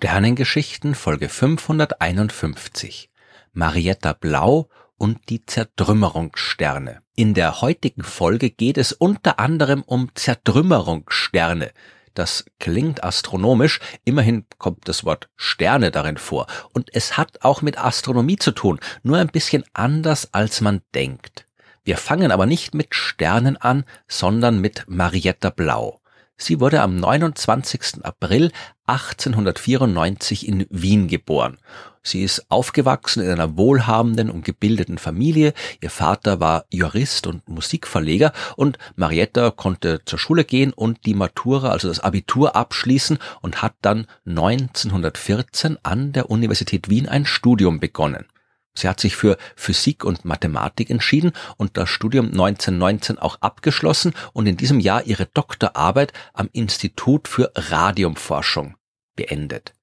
Sternengeschichten Folge 551 Marietta Blau und die Zertrümmerungssterne. In der heutigen Folge geht es unter anderem um Zertrümmerungssterne. Das klingt astronomisch, immerhin kommt das Wort Sterne darin vor. Und es hat auch mit Astronomie zu tun, nur ein bisschen anders als man denkt. Wir fangen aber nicht mit Sternen an, sondern mit Marietta Blau. Sie wurde am 29. April 1894 in Wien geboren. Sie ist aufgewachsen in einer wohlhabenden und gebildeten Familie. Ihr Vater war Jurist und Musikverleger und Marietta konnte zur Schule gehen und die Matura, also das Abitur abschließen und hat dann 1914 an der Universität Wien ein Studium begonnen. Sie hat sich für Physik und Mathematik entschieden und das Studium 1919 auch abgeschlossen und in diesem Jahr ihre Doktorarbeit am Institut für Radiumforschung beendet.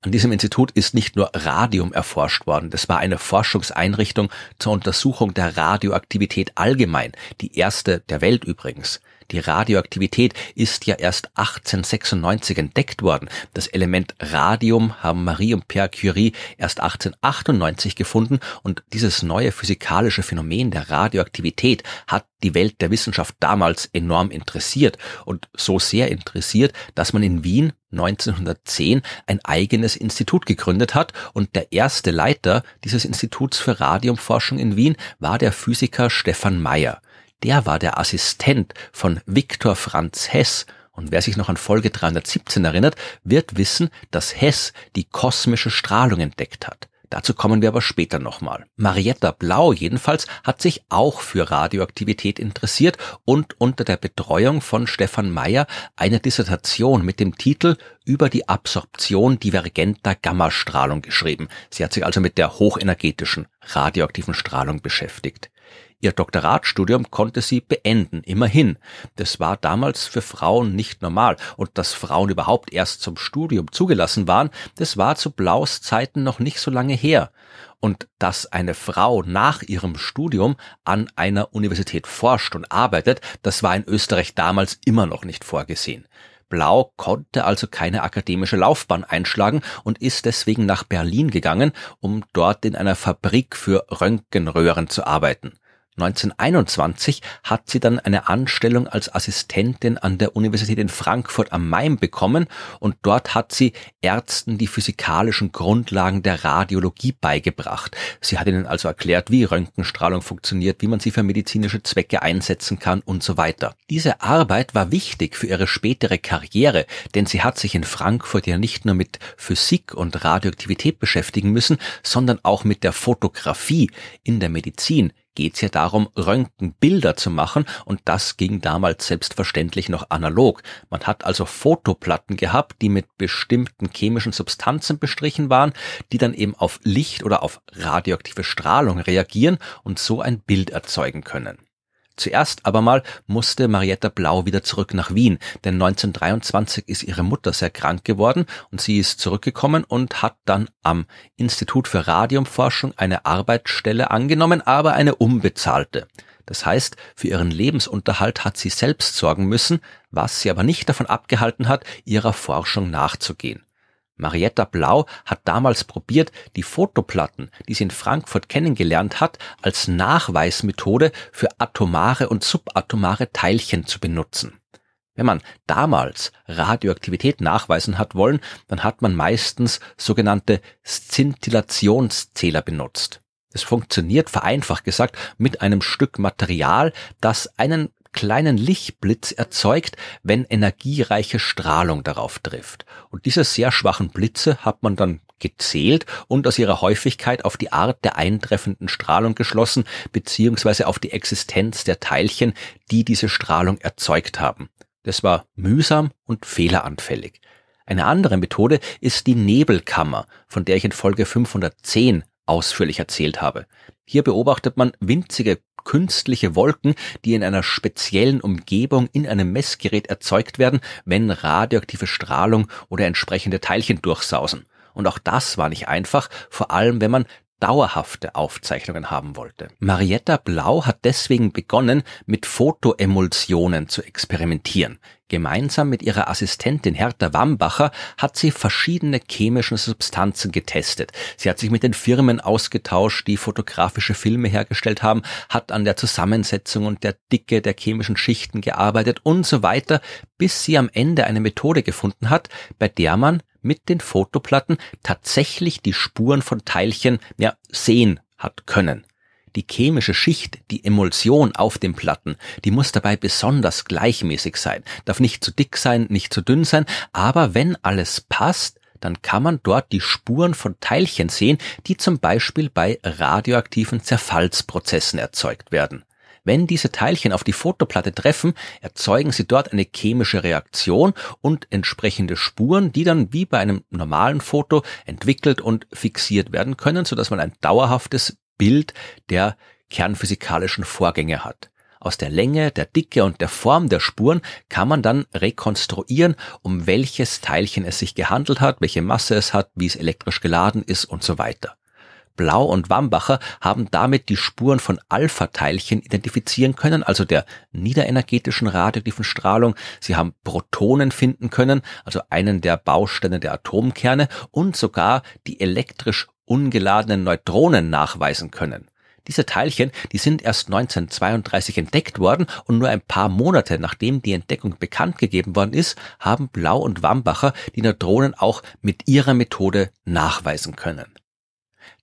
An diesem Institut ist nicht nur Radium erforscht worden, das war eine Forschungseinrichtung zur Untersuchung der Radioaktivität allgemein, die erste der Welt übrigens. Die Radioaktivität ist ja erst 1896 entdeckt worden. Das Element Radium haben Marie und Pierre Curie erst 1898 gefunden und dieses neue physikalische Phänomen der Radioaktivität hat die Welt der Wissenschaft damals enorm interessiert und so sehr interessiert, dass man in Wien 1910 ein eigenes Institut gegründet hat und der erste Leiter dieses Instituts für Radiumforschung in Wien war der Physiker Stefan Meyer der war der Assistent von Viktor Franz Hess. Und wer sich noch an Folge 317 erinnert, wird wissen, dass Hess die kosmische Strahlung entdeckt hat. Dazu kommen wir aber später nochmal. Marietta Blau jedenfalls hat sich auch für Radioaktivität interessiert und unter der Betreuung von Stefan Meyer eine Dissertation mit dem Titel über die Absorption divergenter Gammastrahlung geschrieben. Sie hat sich also mit der hochenergetischen radioaktiven Strahlung beschäftigt. Ihr Doktoratstudium konnte sie beenden, immerhin. Das war damals für Frauen nicht normal. Und dass Frauen überhaupt erst zum Studium zugelassen waren, das war zu Blaus Zeiten noch nicht so lange her. Und dass eine Frau nach ihrem Studium an einer Universität forscht und arbeitet, das war in Österreich damals immer noch nicht vorgesehen. Blau konnte also keine akademische Laufbahn einschlagen und ist deswegen nach Berlin gegangen, um dort in einer Fabrik für Röntgenröhren zu arbeiten. 1921 hat sie dann eine Anstellung als Assistentin an der Universität in Frankfurt am Main bekommen und dort hat sie Ärzten die physikalischen Grundlagen der Radiologie beigebracht. Sie hat ihnen also erklärt, wie Röntgenstrahlung funktioniert, wie man sie für medizinische Zwecke einsetzen kann und so weiter. Diese Arbeit war wichtig für ihre spätere Karriere, denn sie hat sich in Frankfurt ja nicht nur mit Physik und Radioaktivität beschäftigen müssen, sondern auch mit der Fotografie in der Medizin, geht es ja darum, Röntgenbilder zu machen und das ging damals selbstverständlich noch analog. Man hat also Fotoplatten gehabt, die mit bestimmten chemischen Substanzen bestrichen waren, die dann eben auf Licht oder auf radioaktive Strahlung reagieren und so ein Bild erzeugen können. Zuerst aber mal musste Marietta Blau wieder zurück nach Wien, denn 1923 ist ihre Mutter sehr krank geworden und sie ist zurückgekommen und hat dann am Institut für Radiumforschung eine Arbeitsstelle angenommen, aber eine unbezahlte. Das heißt, für ihren Lebensunterhalt hat sie selbst sorgen müssen, was sie aber nicht davon abgehalten hat, ihrer Forschung nachzugehen. Marietta Blau hat damals probiert, die Fotoplatten, die sie in Frankfurt kennengelernt hat, als Nachweismethode für atomare und subatomare Teilchen zu benutzen. Wenn man damals Radioaktivität nachweisen hat wollen, dann hat man meistens sogenannte Szintillationszähler benutzt. Es funktioniert vereinfacht gesagt mit einem Stück Material, das einen kleinen Lichtblitz erzeugt, wenn energiereiche Strahlung darauf trifft. Und diese sehr schwachen Blitze hat man dann gezählt und aus ihrer Häufigkeit auf die Art der eintreffenden Strahlung geschlossen, beziehungsweise auf die Existenz der Teilchen, die diese Strahlung erzeugt haben. Das war mühsam und fehleranfällig. Eine andere Methode ist die Nebelkammer, von der ich in Folge 510 ausführlich erzählt habe. Hier beobachtet man winzige künstliche Wolken, die in einer speziellen Umgebung in einem Messgerät erzeugt werden, wenn radioaktive Strahlung oder entsprechende Teilchen durchsausen. Und auch das war nicht einfach, vor allem wenn man dauerhafte Aufzeichnungen haben wollte. Marietta Blau hat deswegen begonnen, mit Fotoemulsionen zu experimentieren. Gemeinsam mit ihrer Assistentin Hertha Wambacher hat sie verschiedene chemische Substanzen getestet. Sie hat sich mit den Firmen ausgetauscht, die fotografische Filme hergestellt haben, hat an der Zusammensetzung und der Dicke der chemischen Schichten gearbeitet und so weiter, bis sie am Ende eine Methode gefunden hat, bei der man mit den Fotoplatten tatsächlich die Spuren von Teilchen ja, sehen hat können. Die chemische Schicht, die Emulsion auf den Platten, die muss dabei besonders gleichmäßig sein, darf nicht zu dick sein, nicht zu dünn sein, aber wenn alles passt, dann kann man dort die Spuren von Teilchen sehen, die zum Beispiel bei radioaktiven Zerfallsprozessen erzeugt werden. Wenn diese Teilchen auf die Fotoplatte treffen, erzeugen sie dort eine chemische Reaktion und entsprechende Spuren, die dann wie bei einem normalen Foto entwickelt und fixiert werden können, sodass man ein dauerhaftes Bild der kernphysikalischen Vorgänge hat. Aus der Länge, der Dicke und der Form der Spuren kann man dann rekonstruieren, um welches Teilchen es sich gehandelt hat, welche Masse es hat, wie es elektrisch geladen ist und so weiter. Blau und Wambacher haben damit die Spuren von Alpha-Teilchen identifizieren können, also der niederenergetischen radioaktiven Strahlung. Sie haben Protonen finden können, also einen der Bausteine der Atomkerne und sogar die elektrisch ungeladenen Neutronen nachweisen können. Diese Teilchen, die sind erst 1932 entdeckt worden und nur ein paar Monate nachdem die Entdeckung bekannt gegeben worden ist, haben Blau und Wambacher die Neutronen auch mit ihrer Methode nachweisen können.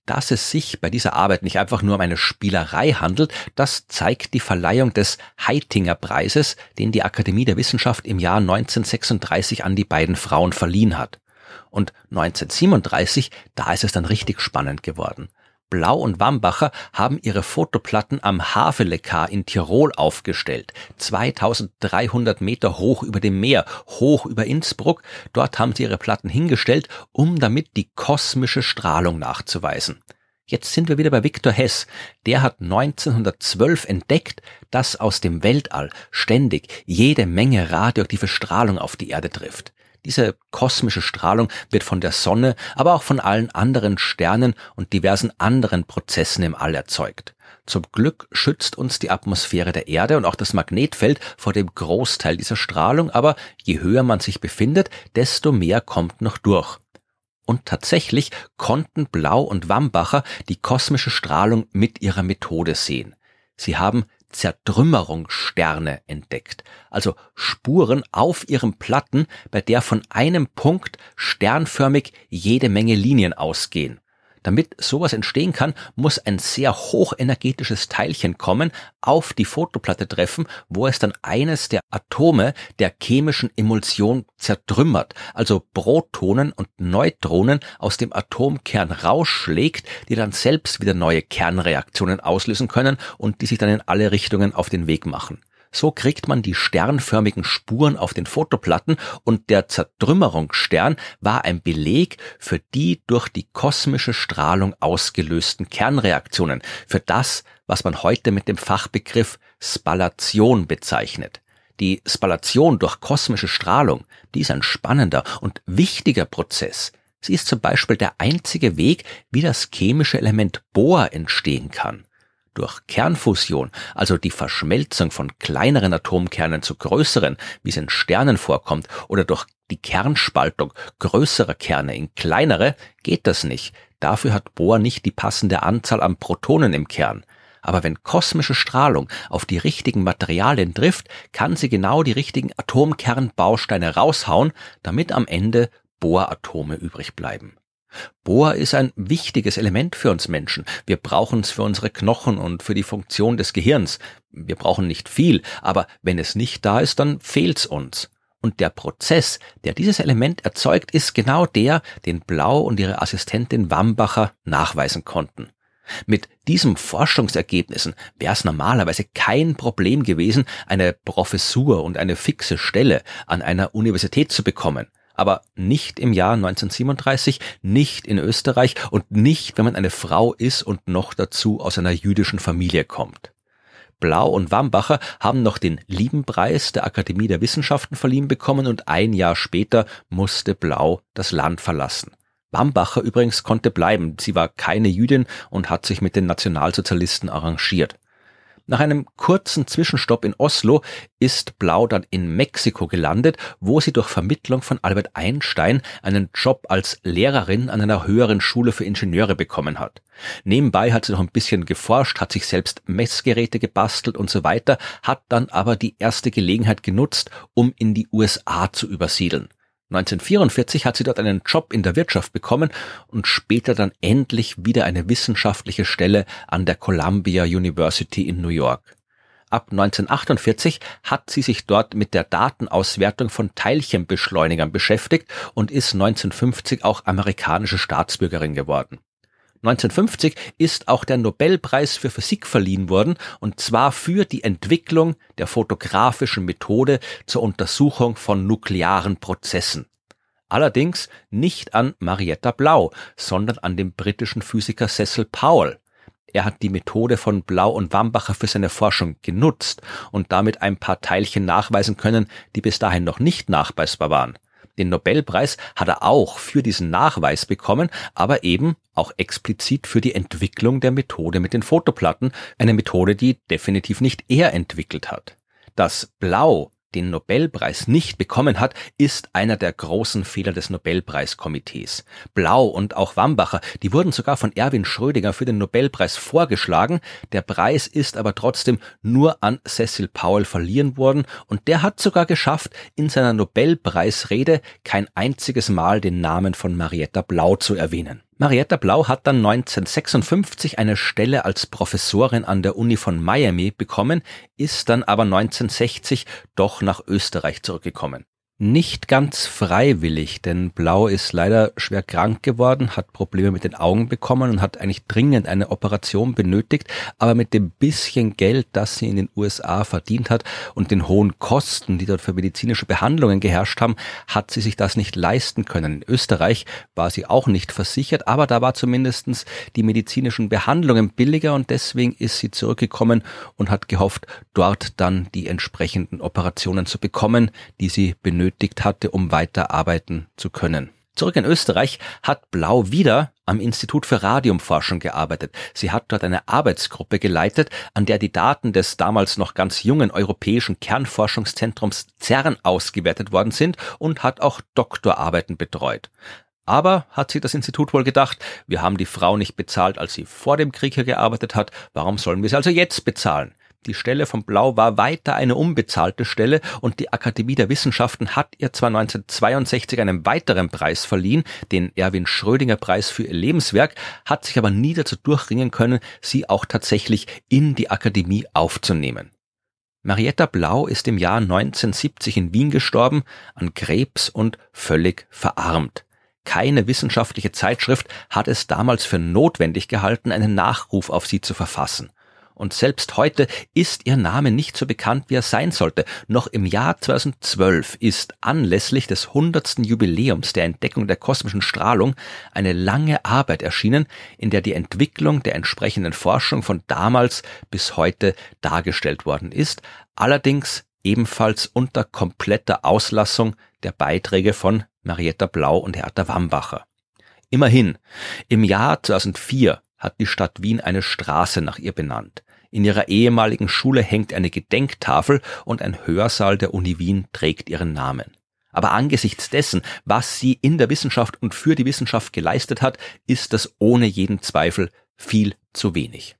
Dass es sich bei dieser Arbeit nicht einfach nur um eine Spielerei handelt, das zeigt die Verleihung des Heitinger Preises, den die Akademie der Wissenschaft im Jahr 1936 an die beiden Frauen verliehen hat. Und 1937, da ist es dann richtig spannend geworden. Blau und Wambacher haben ihre Fotoplatten am Havelekar in Tirol aufgestellt. 2300 Meter hoch über dem Meer, hoch über Innsbruck. Dort haben sie ihre Platten hingestellt, um damit die kosmische Strahlung nachzuweisen. Jetzt sind wir wieder bei Viktor Hess. Der hat 1912 entdeckt, dass aus dem Weltall ständig jede Menge radioaktive Strahlung auf die Erde trifft. Diese kosmische Strahlung wird von der Sonne, aber auch von allen anderen Sternen und diversen anderen Prozessen im All erzeugt. Zum Glück schützt uns die Atmosphäre der Erde und auch das Magnetfeld vor dem Großteil dieser Strahlung, aber je höher man sich befindet, desto mehr kommt noch durch. Und tatsächlich konnten Blau und Wambacher die kosmische Strahlung mit ihrer Methode sehen. Sie haben Zertrümmerungssterne entdeckt, also Spuren auf ihren Platten, bei der von einem Punkt sternförmig jede Menge Linien ausgehen. Damit sowas entstehen kann, muss ein sehr hochenergetisches Teilchen kommen, auf die Fotoplatte treffen, wo es dann eines der Atome der chemischen Emulsion zertrümmert, also Protonen und Neutronen aus dem Atomkern rausschlägt, die dann selbst wieder neue Kernreaktionen auslösen können und die sich dann in alle Richtungen auf den Weg machen. So kriegt man die sternförmigen Spuren auf den Fotoplatten und der Zertrümmerungsstern war ein Beleg für die durch die kosmische Strahlung ausgelösten Kernreaktionen, für das, was man heute mit dem Fachbegriff Spallation bezeichnet. Die Spallation durch kosmische Strahlung, die ist ein spannender und wichtiger Prozess. Sie ist zum Beispiel der einzige Weg, wie das chemische Element Bohr entstehen kann. Durch Kernfusion, also die Verschmelzung von kleineren Atomkernen zu größeren, wie es in Sternen vorkommt, oder durch die Kernspaltung größerer Kerne in kleinere, geht das nicht. Dafür hat Bohr nicht die passende Anzahl an Protonen im Kern. Aber wenn kosmische Strahlung auf die richtigen Materialien trifft, kann sie genau die richtigen Atomkernbausteine raushauen, damit am Ende Bohratome übrig bleiben. Bohr ist ein wichtiges Element für uns Menschen. Wir brauchen es für unsere Knochen und für die Funktion des Gehirns. Wir brauchen nicht viel, aber wenn es nicht da ist, dann fehlt's uns. Und der Prozess, der dieses Element erzeugt, ist genau der, den Blau und ihre Assistentin Wambacher nachweisen konnten. Mit diesen Forschungsergebnissen wäre es normalerweise kein Problem gewesen, eine Professur und eine fixe Stelle an einer Universität zu bekommen aber nicht im Jahr 1937, nicht in Österreich und nicht, wenn man eine Frau ist und noch dazu aus einer jüdischen Familie kommt. Blau und Wambacher haben noch den Liebenpreis der Akademie der Wissenschaften verliehen bekommen und ein Jahr später musste Blau das Land verlassen. Wambacher übrigens konnte bleiben. Sie war keine Jüdin und hat sich mit den Nationalsozialisten arrangiert. Nach einem kurzen Zwischenstopp in Oslo ist Blau dann in Mexiko gelandet, wo sie durch Vermittlung von Albert Einstein einen Job als Lehrerin an einer höheren Schule für Ingenieure bekommen hat. Nebenbei hat sie noch ein bisschen geforscht, hat sich selbst Messgeräte gebastelt und so weiter, hat dann aber die erste Gelegenheit genutzt, um in die USA zu übersiedeln. 1944 hat sie dort einen Job in der Wirtschaft bekommen und später dann endlich wieder eine wissenschaftliche Stelle an der Columbia University in New York. Ab 1948 hat sie sich dort mit der Datenauswertung von Teilchenbeschleunigern beschäftigt und ist 1950 auch amerikanische Staatsbürgerin geworden. 1950 ist auch der Nobelpreis für Physik verliehen worden, und zwar für die Entwicklung der fotografischen Methode zur Untersuchung von nuklearen Prozessen. Allerdings nicht an Marietta Blau, sondern an den britischen Physiker Cecil Powell. Er hat die Methode von Blau und Wambacher für seine Forschung genutzt und damit ein paar Teilchen nachweisen können, die bis dahin noch nicht nachweisbar waren. Den Nobelpreis hat er auch für diesen Nachweis bekommen, aber eben auch explizit für die Entwicklung der Methode mit den Fotoplatten, eine Methode, die definitiv nicht er entwickelt hat. Das Blau den Nobelpreis nicht bekommen hat, ist einer der großen Fehler des Nobelpreiskomitees. Blau und auch Wambacher, die wurden sogar von Erwin Schrödinger für den Nobelpreis vorgeschlagen. Der Preis ist aber trotzdem nur an Cecil Powell verliehen worden und der hat sogar geschafft, in seiner Nobelpreisrede kein einziges Mal den Namen von Marietta Blau zu erwähnen. Marietta Blau hat dann 1956 eine Stelle als Professorin an der Uni von Miami bekommen, ist dann aber 1960 doch nach Österreich zurückgekommen nicht ganz freiwillig, denn Blau ist leider schwer krank geworden, hat Probleme mit den Augen bekommen und hat eigentlich dringend eine Operation benötigt, aber mit dem bisschen Geld, das sie in den USA verdient hat und den hohen Kosten, die dort für medizinische Behandlungen geherrscht haben, hat sie sich das nicht leisten können. In Österreich war sie auch nicht versichert, aber da war zumindestens die medizinischen Behandlungen billiger und deswegen ist sie zurückgekommen und hat gehofft, dort dann die entsprechenden Operationen zu bekommen, die sie benötigt benötigt hatte, um weiter arbeiten zu können. Zurück in Österreich hat Blau wieder am Institut für Radiumforschung gearbeitet. Sie hat dort eine Arbeitsgruppe geleitet, an der die Daten des damals noch ganz jungen europäischen Kernforschungszentrums CERN ausgewertet worden sind und hat auch Doktorarbeiten betreut. Aber, hat sie das Institut wohl gedacht, wir haben die Frau nicht bezahlt, als sie vor dem Krieg hier gearbeitet hat, warum sollen wir sie also jetzt bezahlen? Die Stelle von Blau war weiter eine unbezahlte Stelle und die Akademie der Wissenschaften hat ihr zwar 1962 einen weiteren Preis verliehen, den Erwin Schrödinger Preis für ihr Lebenswerk, hat sich aber nie dazu durchringen können, sie auch tatsächlich in die Akademie aufzunehmen. Marietta Blau ist im Jahr 1970 in Wien gestorben, an Krebs und völlig verarmt. Keine wissenschaftliche Zeitschrift hat es damals für notwendig gehalten, einen Nachruf auf sie zu verfassen und selbst heute ist ihr Name nicht so bekannt, wie er sein sollte. Noch im Jahr 2012 ist anlässlich des 100. Jubiläums der Entdeckung der kosmischen Strahlung eine lange Arbeit erschienen, in der die Entwicklung der entsprechenden Forschung von damals bis heute dargestellt worden ist, allerdings ebenfalls unter kompletter Auslassung der Beiträge von Marietta Blau und Hertha Wambacher. Immerhin, im Jahr 2004 hat die Stadt Wien eine Straße nach ihr benannt. In ihrer ehemaligen Schule hängt eine Gedenktafel und ein Hörsaal der Uni Wien trägt ihren Namen. Aber angesichts dessen, was sie in der Wissenschaft und für die Wissenschaft geleistet hat, ist das ohne jeden Zweifel viel zu wenig.